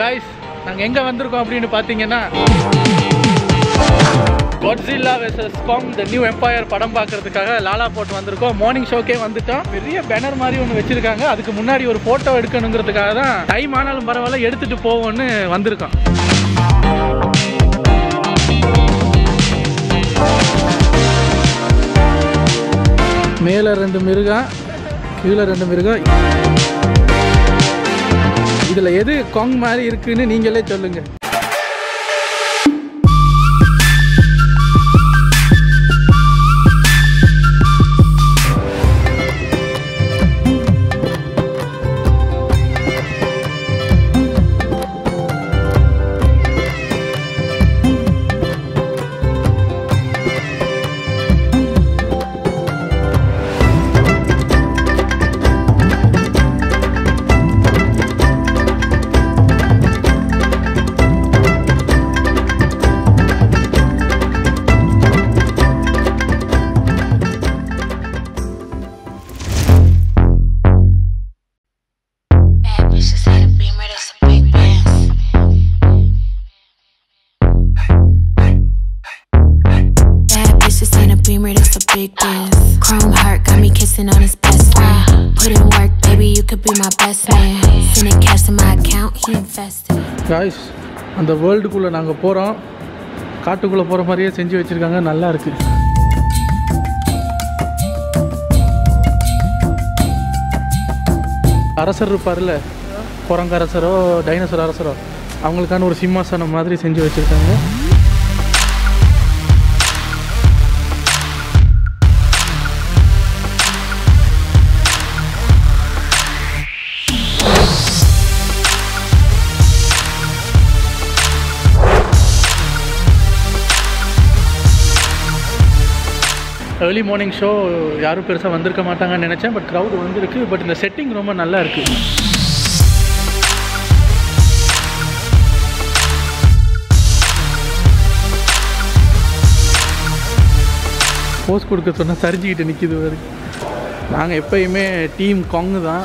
Guys நாங்கள் எங்கே வந்திருக்கோம் அப்படின்னு பார்த்தீங்கன்னா Godzilla versus Kong the new empire படம் பார்க்கறதுக்காக லாலா போட்டு வந்திருக்கோம். மார்னிங் ஷோக்கே வந்துட்டோம். பெரிய பேனர் மாதிரி ஒன்று வச்சிருக்காங்க. அதுக்கு முன்னாடி ஒரு ஃபோட்டோ எடுக்கணுங்கிறதுக்காக தான் டைம் ஆனாலும் பரவாயில்ல எடுத்துகிட்டு போவோம்னு வந்திருக்கோம். மேலே ரெண்டு மிருகம் கீழே ரெண்டு மிருகம். இதில் எது கொங் மாதிரி இருக்குன்னு நீங்களே சொல்லுங்கள் big Benz. Chrome heart got me kissing on his best friend. Put in work, baby, you could be my best man. Sending cash to my account, he invested. Guys அந்த வேர்ல்டுக்குள்ளே நாங்கள் போகிறோம் காட்டுக்குள்ளே போகிற மாதிரியே செஞ்சு வச்சுருக்காங்க நல்லா இருக்கு அரசர் இருப்பார்ல குரங்கு அரசரோ டைனோசர் அரசரோ அவங்களுக்கான ஒரு சிம்மாசனம் மாதிரி செஞ்சு வச்சுருக்காங்க ஏர்லி மார்னிங் ஷோ யாரும் பெருசாக வந்திருக்க மாட்டாங்கன்னு நினச்சேன் பட் க்ரௌட் வந்திருக்கு. பட் இந்த செட்டிங் ரொம்ப நல்லா இருக்குது போஸ் கொடுக்க சொன்னால் சரிஞ்சிக்கிட்டு நிற்கிது பாரு. நாங்கள் எப்பயுமே டீம் கொங்கு தான்.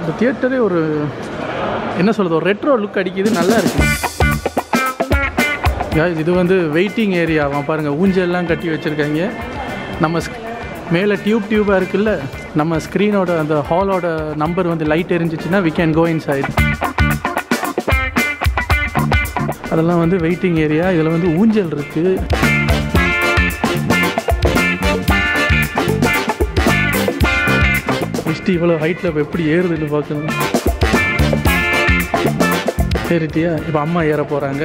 இந்த தியேட்டரே ஒரு என்ன சொல்கிறது ஒரு ரெட்ரோ லுக் அடிக்குது நல்லா இருக்கு. இது வந்து வெயிட்டிங் ஏரியாவா பாருங்கள் ஊஞ்சல்லாம் கட்டி வச்சுருக்காங்க. நம்ம மேலே டியூப் டியூபாக இருக்குல்ல நம்ம ஸ்க்ரீனோட அந்த ஹாலோட நம்பர் வந்து லைட் எரிஞ்சிச்சுன்னா வி கேன் கோ இன்சைட் அதெல்லாம் வந்து வெயிட்டிங் ஏரியா இதில் வந்து ஊஞ்சல் இருக்குது மிஸ்டி இவ்வளோ ஹைட்டில் எப்படி ஏறுதுன்னு பார்க்கணும் ஏறிட்டியா இப்போ அம்மா ஏற போகிறாங்க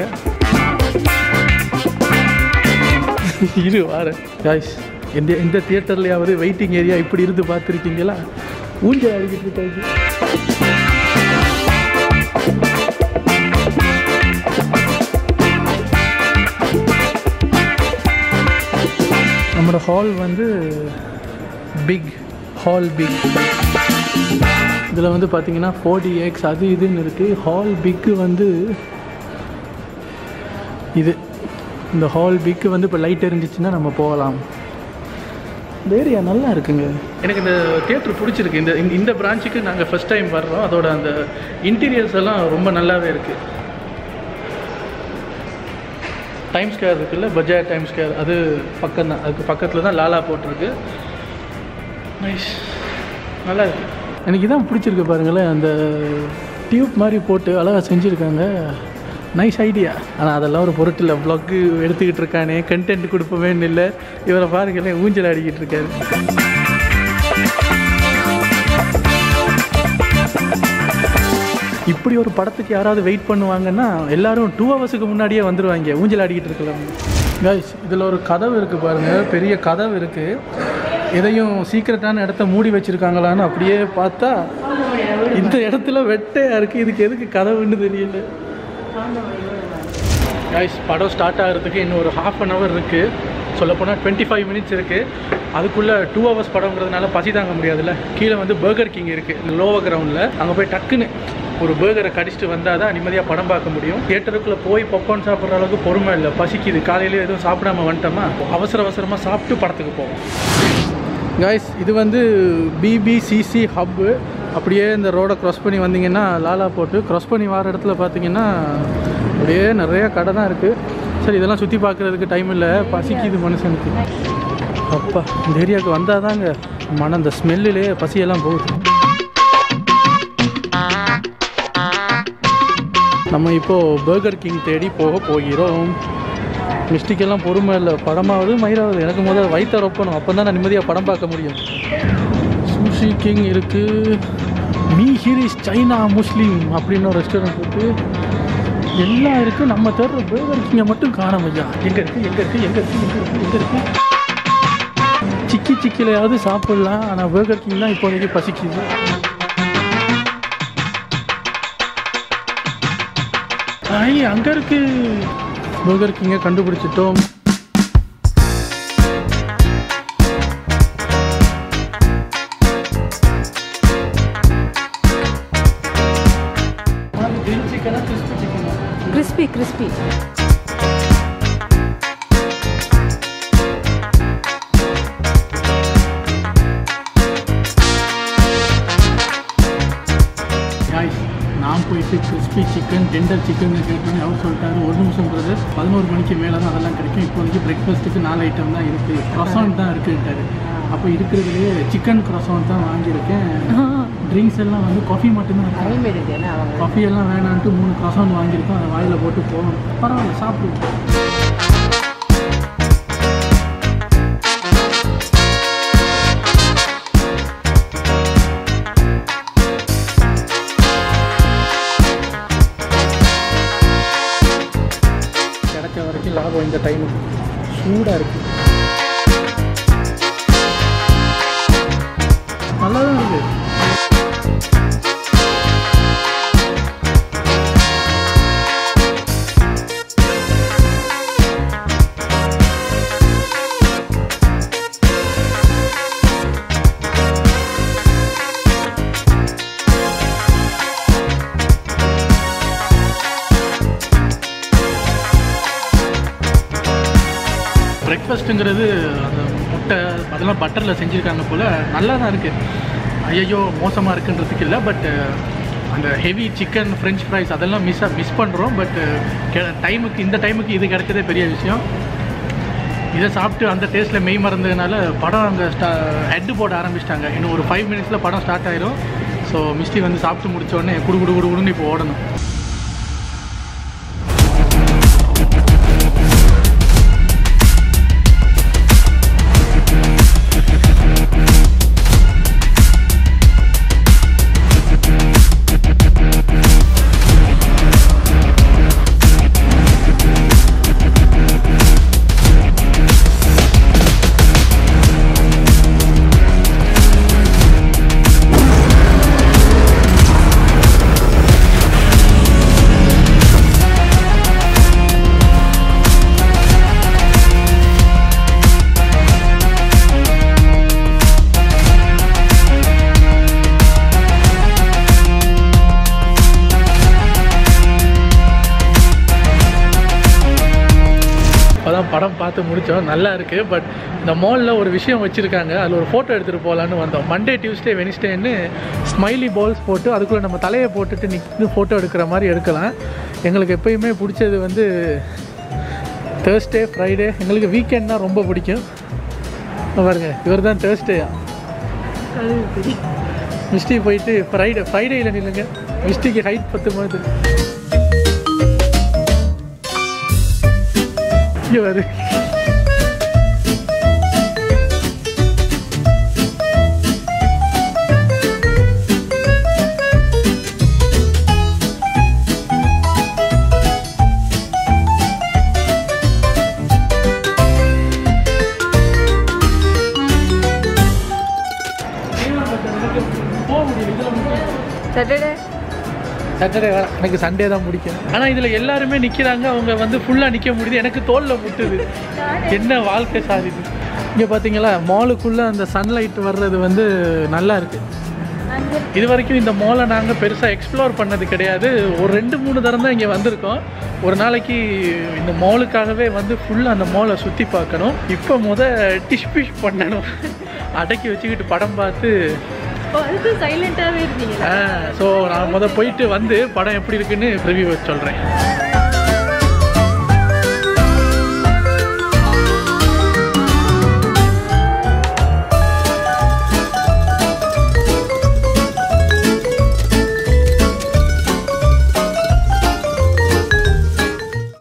இரு வார காய்ஸ் இந்த இந்த தியேட்டர்லையாவது வெயிட்டிங் ஏரியா இப்படி இருந்து பார்த்துருக்கீங்களா? ஊஞ்சல் அடிக்கிட்டு இருக்காங்க. நம்மளோட ஹால் வந்து பிக் ஹால் பிக் இதில் வந்து பார்த்தீங்கன்னா ஃபோர்டி எக்ஸ் அது இதுன்னு இருக்குது ஹால் பிக்கு வந்து இது. இந்த ஹால் பிக்கு வந்து இப்போ லைட் எரிஞ்சிச்சுன்னா நம்ம போகலாம். இந்த ஏரியா நல்லா இருக்குங்க. எனக்கு இந்த தியேட்டர் பிடிச்சிருக்கு. இந்த இந்த- பிரான்ச்சுக்கு நாங்கள் ஃபஸ்ட் டைம் வர்றோம். அதோட அந்த இன்டீரியர்ஸ் எல்லாம் ரொம்ப நல்லாவே இருக்குது டைம் ஸ்கேர் இருக்குல்ல? பஜாஜ் டைம் ஸ்கேர் அது பக்கம் தான் அதுக்கு பக்கத்தில் தான் லாலா போட்டிருக்கு. நைஸ் நல்லா இருக்குது எனக்கு இதான் பிடிச்சிருக்கு பாருங்களேன். அந்த டியூப் மாதிரி போட்டு அழகாக செஞ்சுருக்காங்க. நைஸ் ஐடியா ஆனால் அதெல்லாம் ஒரு பொருட்டு இல்லை ப்ளாக்கு எடுத்துக்கிட்டு இருக்கானே. கண்டென்ட் கொடுப்பவேன்னு இல்லை. இவரை பாருங்களேன் ஊஞ்சல் ஆடிக்கிட்டு இருக்காரு. இப்படி ஒரு படத்துக்கு யாராவது வெயிட் பண்ணுவாங்கன்னா எல்லாரும் டூ ஹவர்ஸுக்கு முன்னாடியே வந்துடுவாங்க ஊஞ்சல் ஆடிக்கிட்டு இருக்கலாம் கைஸ் இதில் ஒரு கதவு இருக்குது பாருங்கள் பெரிய கதவு இருக்குது எதையும் சீக்கிரட்டான இடத்த மூடி வச்சுருக்காங்களான்னு அப்படியே பார்த்தா இந்த இடத்துல வெட்டையாக இருக்குது இதுக்கு எதுக்கு கதவுன்னு தெரியல. கைஸ் படம் ஸ்டார்ட் ஆகிறதுக்கு இன்னும் ஒரு ஹாஃப் அன் ஹவர் இருக்குது சொல்லப்போனால் டுவெண்ட்டி ஃபைவ் மினிட்ஸ் இருக்குது அதுக்குள்ளே டூ ஹவர்ஸ் படங்கிறதுனால பசி தாங்க முடியாதுல்ல. கீழே வந்து பர்கர் கிங் இருக்குது லோவர் கிரவுண்டில் அங்கே போய் டக்குன்னு ஒரு பர்கரை கடிச்சிட்டு வந்தால் தான் நிம்மதியாக படம் பார்க்க முடியும். தியேட்டருக்குள்ளே போய் பாப்கார்ன் சாப்பிட்ற அளவுக்கு பொறுமை இல்லை. பசிக்குது. காலையிலேயே எதுவும் சாப்பிடாம வந்துட்டோமா? அவசர அவசரமாக சாப்பிட்டு படத்துக்கு போவோம். காய்ஸ் இது வந்து பிபிசிசி ஹப்பு அப்படியே இந்த ரோடை க்ராஸ் பண்ணி வந்தீங்கன்னா லாலா போட்டு க்ராஸ் பண்ணி வர இடத்துல பார்த்தீங்கன்னா அப்படியே நிறைய கடை தான் இருக்குது சரி இதெல்லாம் சுற்றி பார்க்குறதுக்கு டைம் இல்லை. பசிக்குது மனுஷனுக்கு. அப்பா இந்த ஏரியாவுக்கு வந்தால் தாங்க மன அந்த ஸ்மெல்லிலே பசியெல்லாம் போகுது. நம்ம இப்போது பர்கர் கிங் தேடி போக போகிறோம். மிஸ்டிக்கெல்லாம் பொறுமை இல்லை. படமாவது மயிராவது எனக்கு முதல்ல வயிற்ற ரொப்பணும். அப்போ தான் நான் நிம்மதியாக படம் பார்க்க முடியும். சூஷி கிங் இருக்குது மீ ஹீரிஸ் சைனா முஸ்லீம் அப்படின்னு ஒரு ரெஸ்டாரண்ட் இருக்குது எல்லாம் இருக்குது நம்ம தேடுற பர்கர் கிங்கை மட்டும் காண ஐயா. எங்கே இருக்குது எங்கே இருக்குது எங்கே இருக்குது எங்கே இருக்குது எங்கே இருக்குது சிக்கி சிக்கிலையாவது சாப்பிட்லாம். ஆனால் பேர்கர் கிங் தான் இப்போதைக்கு பசிக்குது. ஐ அங்கே இருக்குது பர்கர் கிங்கை கண்டுபிடிச்சிட்டோம். கிறிஸ்பி சிக்கன் டெண்டர் சிக்கன் கேட்டோன்னே அவர் சொல்லிட்டாரு. ஒரு நிமிஷம் பிரதர் பதினோரு மணிக்கு மேலே தான் அதெல்லாம் கிடைக்கும். இப்போதைக்கு பிரேக்ஃபாஸ்ட்டுக்கு நாலு ஐட்டம் தான் இருக்குது க்ரொசான் தான் இருக்குன்ட்டாரு. அப்போ இருக்கிறதுலேயே சிக்கன் க்ரொசான் தான் வாங்கியிருக்கேன். ட்ரிங்க்ஸ் எல்லாம் வந்து காஃபி மட்டும்தான் காஃபி எல்லாம் வேணான்ட்டு மூணு க்ரொசான் வாங்கியிருக்கோம். அதை வாயில் போட்டு போகணும். பரவாயில்ல சாப்பிடுவோம். லாபம் இந்த டைமுக்கு சூடாக இருக்குது பிரேக்ஃபாஸ்ட்டுங்கிறது அந்த முட்டை அதெல்லாம் பட்டரில் செஞ்சுருக்காங்க போல் நல்லா தான் இருக்குது ஐயோ மோசமாக இருக்குன்றதுக்கு இல்லை பட் அந்த ஹெவி சிக்கன் ஃப்ரெஞ்ச் ஃப்ரைஸ் அதெல்லாம் மிஸ் மிஸ் பண்ணுறோம் பட் டைமுக்கு இந்த டைமுக்கு இது கிடைச்சதே பெரிய விஷயம். இதை சாப்பிட்டு அந்த டேஸ்ட்டில் மெய் மறந்ததுனால படம் அங்கே ஸ்டா ஹெட்டு போட ஆரம்பிச்சிட்டாங்க. இன்னும் ஒரு ஃபைவ் மினிட்ஸில் படம் ஸ்டார்ட் ஆயிரும். ஸோ மிஸ்டி வந்து சாப்பிட்டு முடிச்ச உடனே குடு குடு குடு குடுன்னு இப்போ ஓடணும். பார்த்து முடித்தோம். நல்லா இருக்குது பட் இந்த மாலில் ஒரு விஷயம் வச்சுருக்காங்க. அதில் ஒரு ஃபோட்டோ எடுத்துகிட்டு போகலான்னு வந்தோம். மண்டே டியூஸ்டே வெனிஸ்டேன்னு ஸ்மைலி பால்ஸ் போட்டு அதுக்குள்ளே நம்ம தலையை போட்டுட்டு நிற்று ஃபோட்டோ எடுக்கிற மாதிரி எடுக்கலாம். எங்களுக்கு எப்பயுமே பிடிச்சது வந்து தேர்ஸ்டே ஃப்ரைடே எங்களுக்கு வீக்கெண்ட்னா ரொம்ப பிடிக்கும். பாருங்க. இவர் தான் தேர்ஸ்டேயா மிஸ்டி போயிட்டு ஃப்ரைடே ஃப்ரைடேயில் நில்லுங்க. மிஸ்டிக்கு ஹைட் பத்து மாதிரி இங்கே சாட்டர்டே சாட்டர்டே வேணாம் எனக்கு சண்டே தான் பிடிக்கும். ஆனால் இதில் எல்லாருமே நிற்கிறாங்க அவங்க வந்து ஃபுல்லாக நிற்க முடியுது. எனக்கு தோலில் முட்டுது. என்ன வாழ்க்கை சாதிது இங்கே பார்த்தீங்களா மாலுக்குள்ளே அந்த சன்லைட் வர்றது வந்து நல்லா இருக்குது இது வரைக்கும் இந்த மாலை நாங்கள் பெருசாக எக்ஸ்ப்ளோர் பண்ணது கிடையாது. ஒரு ரெண்டு மூணு தரம் தான் இங்கே வந்திருக்கோம். ஒரு நாளைக்கு இந்த மாலுக்காகவே வந்து ஃபுல்லாக அந்த மாலை சுற்றி பார்க்கணும். இப்போ முத டிஷ் பிஷ் பண்ணணும். அடக்கி வச்சுக்கிட்டு படம் பார்த்து ஸோ நான் முத போயிட்டு வந்து படம் எப்படி இருக்குன்னு ரிவ்யூ சொல்கிறேன்